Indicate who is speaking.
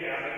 Speaker 1: Yeah.